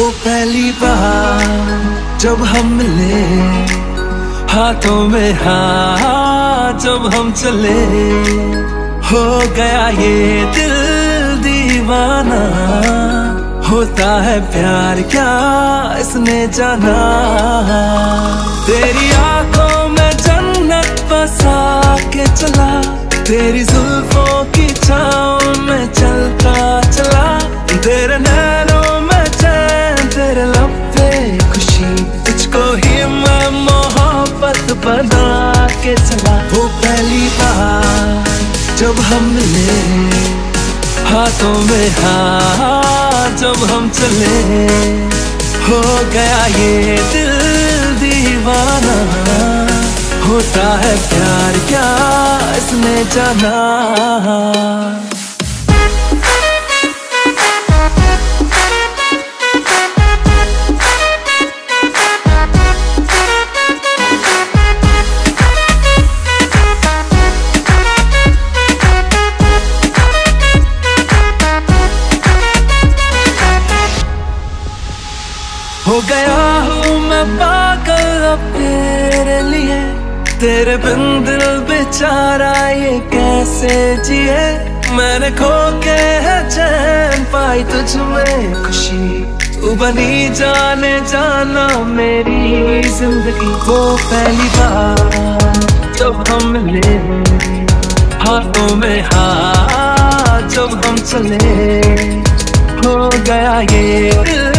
पहली बार जब हम मिले हाथों में हाथ जब हम चले। हो गया ये दिल दीवाना, होता है प्यार क्या इसने जाना? तेरी आँखों में जन्नत बसा के चला, तेरी के चला। वो पहली बार जब हम मिले हाथों में हाथ जब हम चले। हो गया ये दिल दीवाना। होता है प्यार क्या इसने जाना? हो गया हूँ मैं पागल अब तेरे लिए। तेरे बिन बेचारा ये कैसे जिए? मैंने खो के चैन पाई तुझ में खुशी। तू बनी जाने जाना मेरी ज़िंदगी। वो पहली बार जब हम मिले हाथों में हाथ जब हम चले। हो गया ये दिल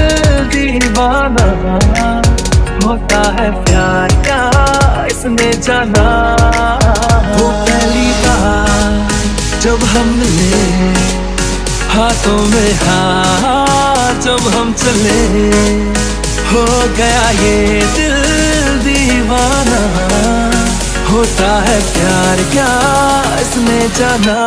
दीवाना होता है प्यार का, इसने जाना। वो पहली बार जब हम हाथों में हाथ जब हम चले, हो गया ये दिल दीवाना। होता है प्यार क्या इसने जाना।